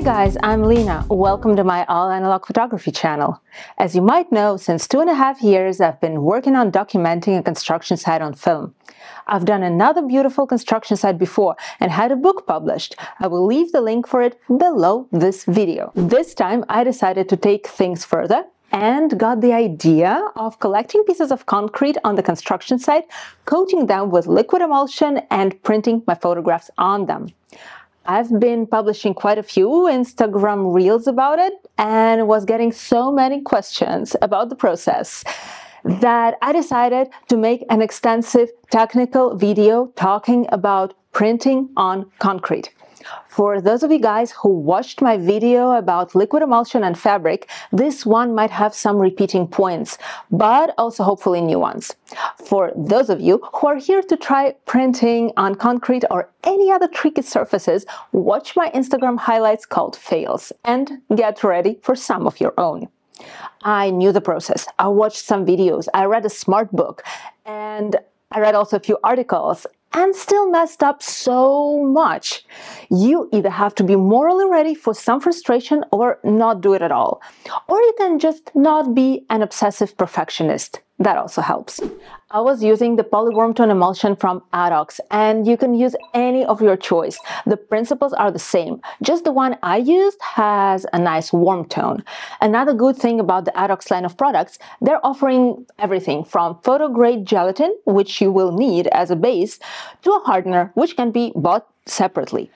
Hi guys, I'm Lina. Welcome to my all analog photography channel. As you might know, since two and a half years I've been working on documenting a construction site on film. I've done another beautiful construction site before and had a book published. I will leave the link for it below this video. This time I decided to take things further and got the idea of collecting pieces of concrete on the construction site, coating them with liquid emulsion and printing my photographs on them. I've been publishing quite a few Instagram reels about it and was getting so many questions about the process that I decided to make an extensive technical video talking about printing on concrete. For those of you guys who watched my video about liquid emulsion and fabric, this one might have some repeating points, but also hopefully new ones. For those of you who are here to try printing on concrete or any other tricky surfaces, watch my Instagram highlights called fails and get ready for some of your own. I knew the process. I watched some videos. I read a smart book and I read also a few articles and still messed up so much. You either have to be morally ready for some frustration or not do it at all. Or you can just not be an obsessive perfectionist. That also helps. I was using the Polywarmtone emulsion from Adox and you can use any of your choice. The principles are the same. Just the one I used has a nice warm tone. Another good thing about the Adox line of products, they're offering everything from photo grade gelatin, which you will need as a base, to a hardener, which can be bought separately.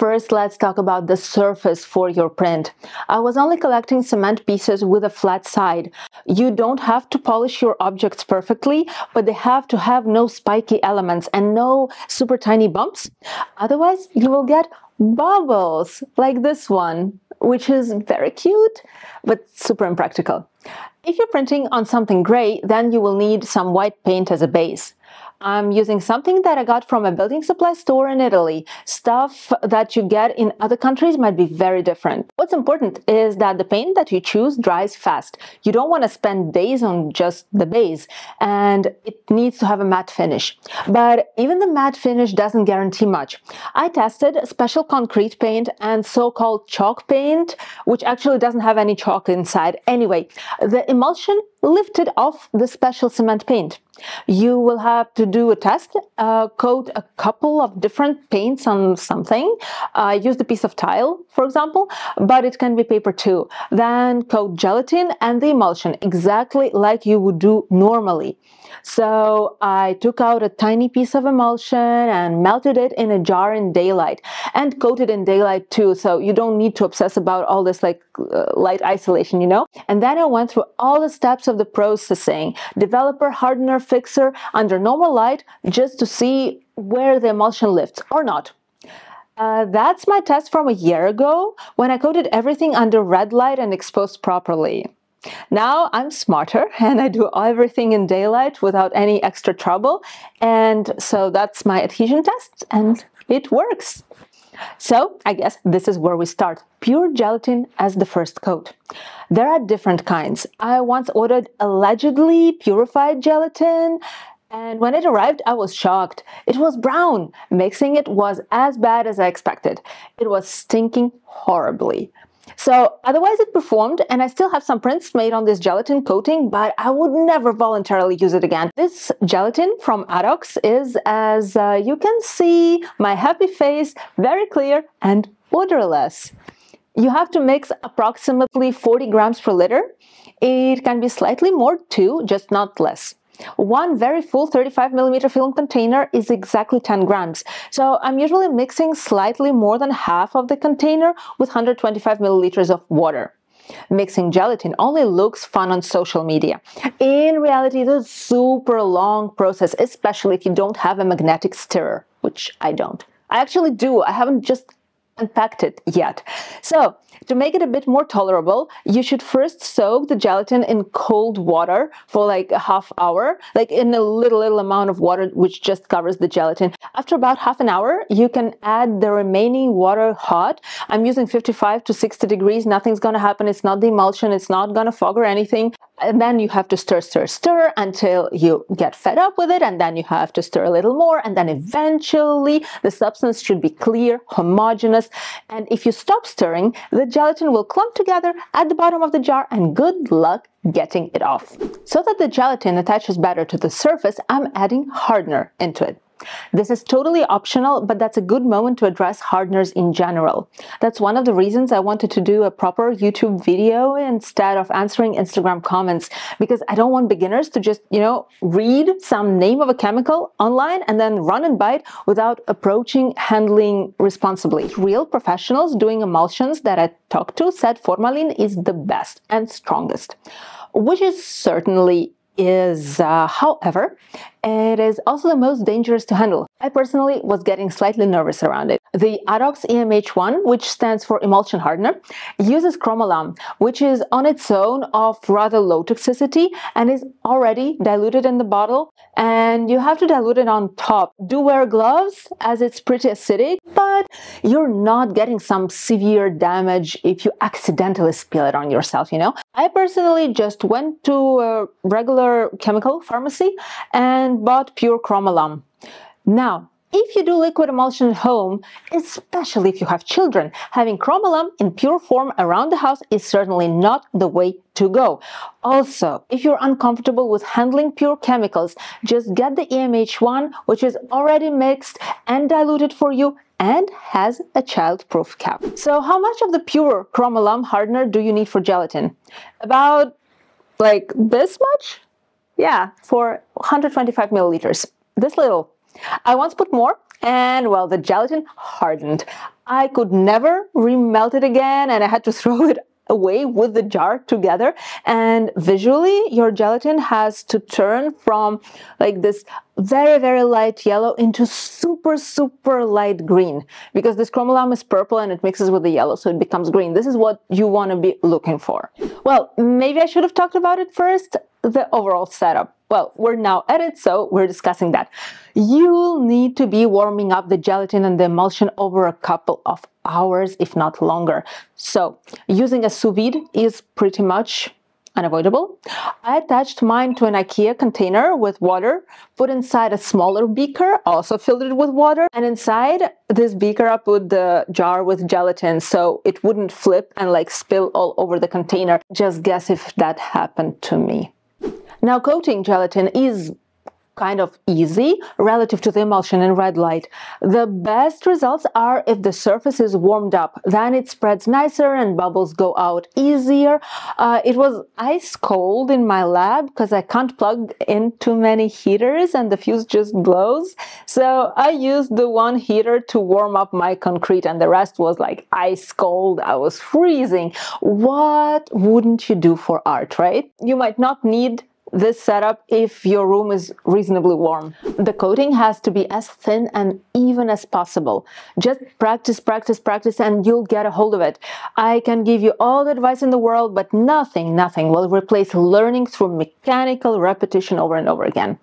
First, let's talk about the surface for your print. I was only collecting cement pieces with a flat side. You don't have to polish your objects perfectly, but they have to have no spiky elements and no super tiny bumps. Otherwise, you will get bubbles like this one, which is very cute, but super impractical. If you're printing on something gray, then you will need some white paint as a base. I'm using something that I got from a building supply store in Italy. Stuff that you get in other countries might be very different. What's important is that the paint that you choose dries fast. You don't want to spend days on just the base and it needs to have a matte finish. But even the matte finish doesn't guarantee much. I tested special concrete paint and so-called chalk paint, which actually doesn't have any chalk inside. Anyway, the emulsion lifted off the special cement paint. You will have to do a test, uh, coat a couple of different paints on something, uh, use the piece of tile, for example, but it can be paper too. Then coat gelatin and the emulsion exactly like you would do normally. So I took out a tiny piece of emulsion and melted it in a jar in daylight and coated in daylight too. So you don't need to obsess about all this like uh, light isolation, you know? And then I went through all the steps of the processing, developer, hardener, fixer under normal light just to see where the emulsion lifts or not. Uh, that's my test from a year ago when I coated everything under red light and exposed properly. Now I'm smarter and I do everything in daylight without any extra trouble. And so that's my adhesion test and it works. So I guess this is where we start. Pure gelatin as the first coat. There are different kinds. I once ordered allegedly purified gelatin and when it arrived, I was shocked. It was brown. Mixing it was as bad as I expected. It was stinking horribly. So otherwise it performed and I still have some prints made on this gelatin coating, but I would never voluntarily use it again. This gelatin from Adox is, as uh, you can see, my happy face, very clear and odorless. You have to mix approximately 40 grams per liter. It can be slightly more too, just not less. One very full 35 millimeter film container is exactly 10 grams. So I'm usually mixing slightly more than half of the container with 125 milliliters of water. Mixing gelatin only looks fun on social media. In reality, it's a super long process, especially if you don't have a magnetic stirrer, which I don't. I actually do. I haven't just it yet. So to make it a bit more tolerable, you should first soak the gelatin in cold water for like a half hour, like in a little, little amount of water which just covers the gelatin. After about half an hour, you can add the remaining water hot. I'm using 55 to 60 degrees. Nothing's going to happen. It's not the emulsion. It's not going to fog or anything. And then you have to stir, stir, stir until you get fed up with it. And then you have to stir a little more. And then eventually the substance should be clear, homogeneous. And if you stop stirring, the gelatin will clump together at the bottom of the jar and good luck getting it off. So that the gelatin attaches better to the surface, I'm adding hardener into it. This is totally optional, but that's a good moment to address hardeners in general. That's one of the reasons I wanted to do a proper YouTube video instead of answering Instagram comments, because I don't want beginners to just, you know, read some name of a chemical online and then run and buy it without approaching handling responsibly. Real professionals doing emulsions that I talked to said formalin is the best and strongest, which is certainly is, uh, however, it is also the most dangerous to handle. I personally was getting slightly nervous around it. The Adox EMH1, which stands for emulsion hardener, uses chrome alum, which is on its own of rather low toxicity and is already diluted in the bottle. And you have to dilute it on top. Do wear gloves as it's pretty acidic, but you're not getting some severe damage if you accidentally spill it on yourself, you know? I personally just went to a regular chemical pharmacy and bought pure chrome alum. Now, if you do liquid emulsion at home, especially if you have children, having chrome alum in pure form around the house is certainly not the way to go. Also, if you're uncomfortable with handling pure chemicals, just get the EMH1, which is already mixed and diluted for you and has a child-proof cap. So how much of the pure chrome alum hardener do you need for gelatin? About like this much? Yeah, for 125 milliliters. This little. I once put more and well, the gelatin hardened. I could never remelt it again and I had to throw it away with the jar together. And visually your gelatin has to turn from like this very very light yellow into super super light green because this chrome alum is purple and it mixes with the yellow so it becomes green. This is what you want to be looking for. Well maybe i should have talked about it first the overall setup well, we're now at it, so we're discussing that. You'll need to be warming up the gelatin and the emulsion over a couple of hours, if not longer. So using a sous vide is pretty much unavoidable. I attached mine to an IKEA container with water, put inside a smaller beaker, also filled it with water, and inside this beaker I put the jar with gelatin so it wouldn't flip and like spill all over the container. Just guess if that happened to me. Now coating gelatin is kind of easy relative to the emulsion in red light. The best results are if the surface is warmed up. Then it spreads nicer and bubbles go out easier. Uh, it was ice cold in my lab because I can't plug in too many heaters and the fuse just blows. So I used the one heater to warm up my concrete and the rest was like ice cold. I was freezing. What wouldn't you do for art, right? You might not need this setup if your room is reasonably warm. The coating has to be as thin and even as possible. Just practice, practice, practice, and you'll get a hold of it. I can give you all the advice in the world, but nothing, nothing will replace learning through mechanical repetition over and over again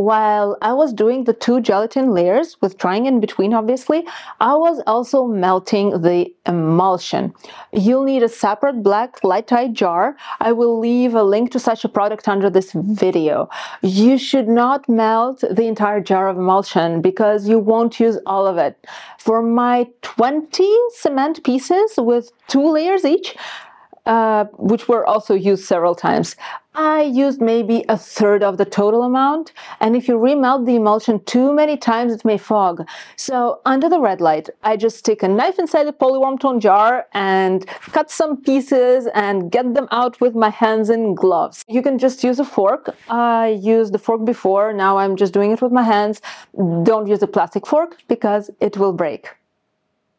while I was doing the two gelatin layers with drying in between, obviously, I was also melting the emulsion. You'll need a separate black light tight jar. I will leave a link to such a product under this video. You should not melt the entire jar of emulsion because you won't use all of it. For my 20 cement pieces with two layers each, uh, which were also used several times. I used maybe a third of the total amount, and if you remelt the emulsion too many times, it may fog. So under the red light, I just stick a knife inside the Polywarmtone jar and cut some pieces and get them out with my hands in gloves. You can just use a fork. I used the fork before, now I'm just doing it with my hands. Don't use a plastic fork because it will break.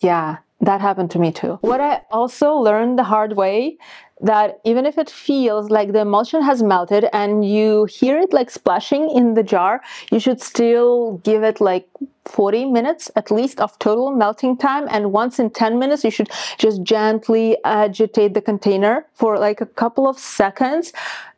Yeah, that happened to me too. What I also learned the hard way that even if it feels like the emulsion has melted and you hear it like splashing in the jar, you should still give it like 40 minutes at least of total melting time. And once in 10 minutes, you should just gently agitate the container for like a couple of seconds,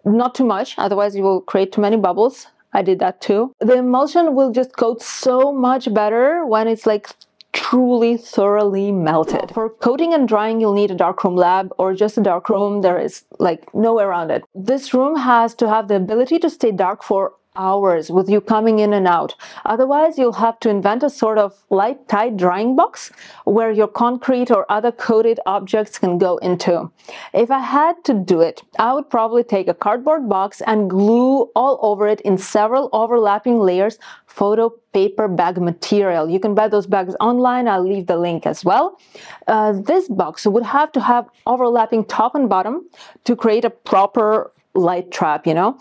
not too much, otherwise you will create too many bubbles. I did that too. The emulsion will just coat so much better when it's like truly thoroughly melted. Oh. For coating and drying, you'll need a darkroom lab or just a darkroom. There is like no way around it. This room has to have the ability to stay dark for hours with you coming in and out. Otherwise, you'll have to invent a sort of light tight drying box where your concrete or other coated objects can go into. If I had to do it, I would probably take a cardboard box and glue all over it in several overlapping layers photo paper bag material. You can buy those bags online. I'll leave the link as well. Uh, this box would have to have overlapping top and bottom to create a proper light trap, you know.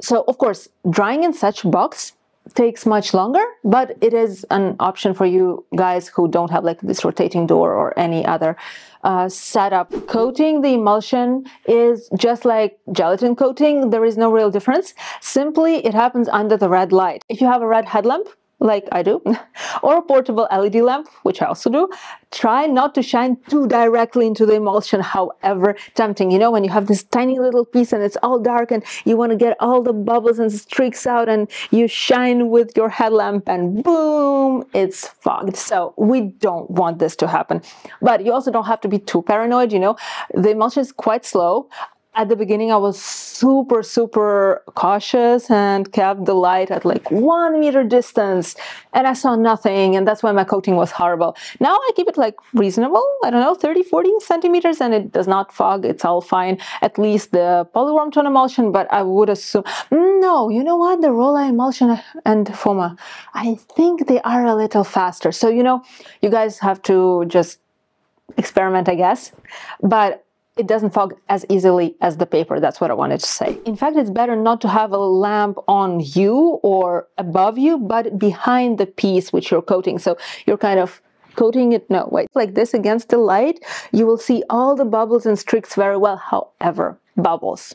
So, of course, drying in such box takes much longer, but it is an option for you guys who don't have like this rotating door or any other uh, setup. Coating the emulsion is just like gelatin coating. There is no real difference. Simply, it happens under the red light. If you have a red headlamp, like I do, or a portable LED lamp, which I also do, try not to shine too directly into the emulsion, however tempting. You know, when you have this tiny little piece and it's all dark and you want to get all the bubbles and streaks out and you shine with your headlamp and boom, it's fogged. So we don't want this to happen. But you also don't have to be too paranoid, you know. The emulsion is quite slow at the beginning I was super, super cautious and kept the light at like one meter distance and I saw nothing and that's why my coating was horrible. Now I keep it like reasonable, I don't know, 30, 40 centimeters and it does not fog, it's all fine. At least the Polywarmtone emulsion, but I would assume, no, you know what, the Rollei emulsion and Foma, I think they are a little faster. So, you know, you guys have to just experiment, I guess. But it doesn't fog as easily as the paper. That's what I wanted to say. In fact, it's better not to have a lamp on you or above you, but behind the piece which you're coating. So you're kind of coating it, no, wait, like this against the light, you will see all the bubbles and streaks very well. However, bubbles,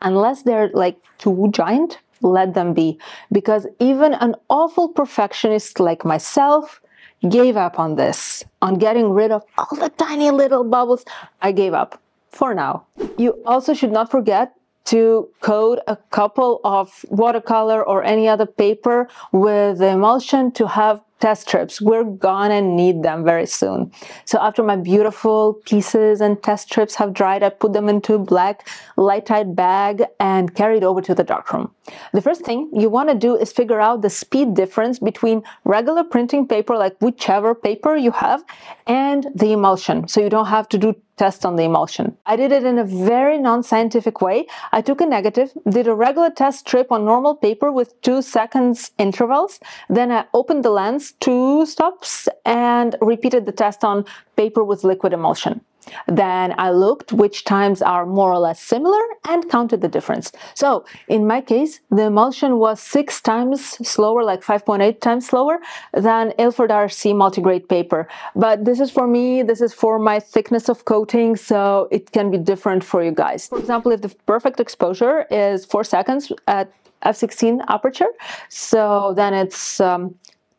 unless they're like too giant, let them be. Because even an awful perfectionist like myself gave up on this, on getting rid of all the tiny little bubbles. I gave up for now. You also should not forget to coat a couple of watercolor or any other paper with the emulsion to have test strips. We're gonna need them very soon. So after my beautiful pieces and test strips have dried, I put them into a black light tight bag and carried over to the darkroom. The first thing you wanna do is figure out the speed difference between regular printing paper, like whichever paper you have, and the emulsion. So you don't have to do test on the emulsion. I did it in a very non-scientific way. I took a negative, did a regular test strip on normal paper with two seconds intervals. Then I opened the lens two stops and repeated the test on paper with liquid emulsion. Then I looked which times are more or less similar and counted the difference. So in my case, the emulsion was six times slower, like 5.8 times slower than Ilford RC multigrade paper. But this is for me, this is for my thickness of coating, so it can be different for you guys. For example, if the perfect exposure is four seconds at f16 aperture, so then it's um,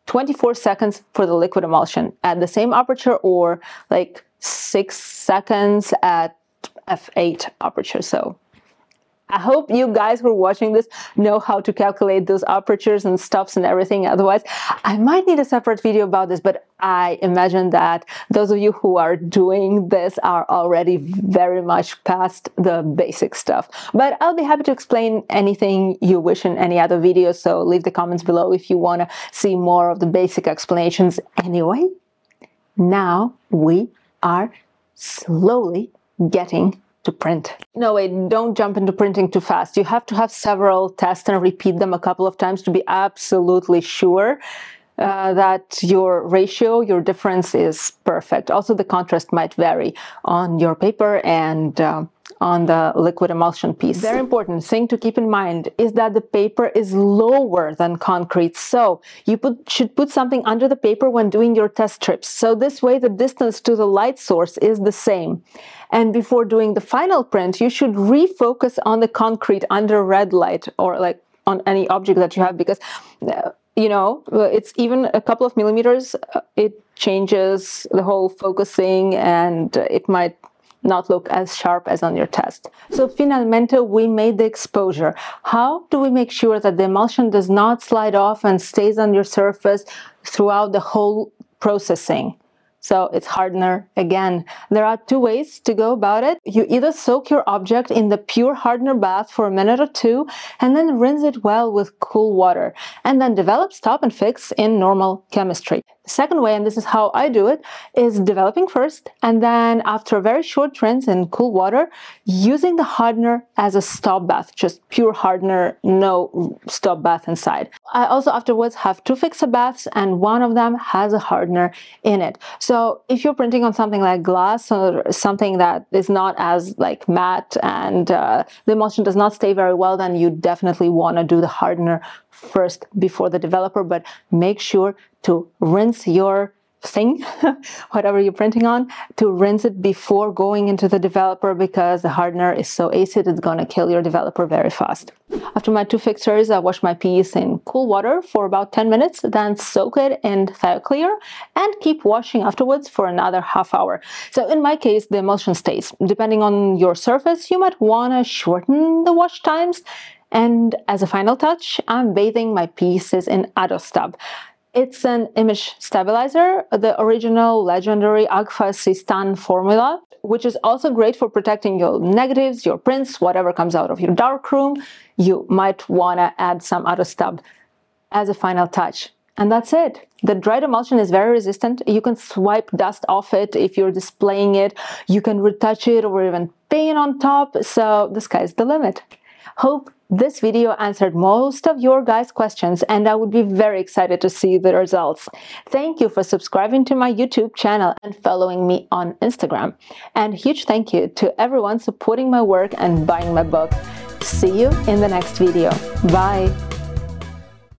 24 seconds for the liquid emulsion at the same aperture or like six seconds at f8 aperture. So I hope you guys who are watching this know how to calculate those apertures and stops and everything. Otherwise, I might need a separate video about this, but I imagine that those of you who are doing this are already very much past the basic stuff. But I'll be happy to explain anything you wish in any other video, so leave the comments below if you want to see more of the basic explanations. Anyway, now we are slowly getting to print. No, wait, don't jump into printing too fast. You have to have several tests and repeat them a couple of times to be absolutely sure uh, that your ratio, your difference is perfect. Also, the contrast might vary on your paper and uh, on the liquid emulsion piece. Very important thing to keep in mind is that the paper is lower than concrete. So you put, should put something under the paper when doing your test strips. So this way the distance to the light source is the same. And before doing the final print, you should refocus on the concrete under red light or like on any object that you have because uh, you know it's even a couple of millimeters uh, it changes the whole focusing and it might not look as sharp as on your test. So finalmente, we made the exposure. How do we make sure that the emulsion does not slide off and stays on your surface throughout the whole processing. So it's hardener again. There are two ways to go about it. You either soak your object in the pure hardener bath for a minute or two and then rinse it well with cool water and then develop stop and fix in normal chemistry. The second way, and this is how I do it, is developing first and then after a very short rinse in cool water, using the hardener as a stop bath, just pure hardener, no stop bath inside. I also afterwards have two fixer baths and one of them has a hardener in it. So if you're printing on something like glass or something that is not as like matte and uh, the emulsion does not stay very well, then you definitely want to do the hardener first before the developer, but make sure to rinse your thing, whatever you're printing on, to rinse it before going into the developer because the hardener is so acid, it's gonna kill your developer very fast. After my two fixtures, I wash my piece in cool water for about 10 minutes, then soak it in ThioClear and keep washing afterwards for another half hour. So in my case, the emulsion stays. Depending on your surface, you might wanna shorten the wash times and as a final touch, I'm bathing my pieces in Adostab. It's an image stabilizer, the original legendary Agfa Sistan formula, which is also great for protecting your negatives, your prints, whatever comes out of your darkroom. You might want to add some Adostab as a final touch. And that's it. The dried emulsion is very resistant. You can swipe dust off it if you're displaying it. You can retouch it or even paint on top. So the sky's the limit. Hope this video answered most of your guys' questions and I would be very excited to see the results. Thank you for subscribing to my YouTube channel and following me on Instagram. And huge thank you to everyone supporting my work and buying my book. See you in the next video. Bye!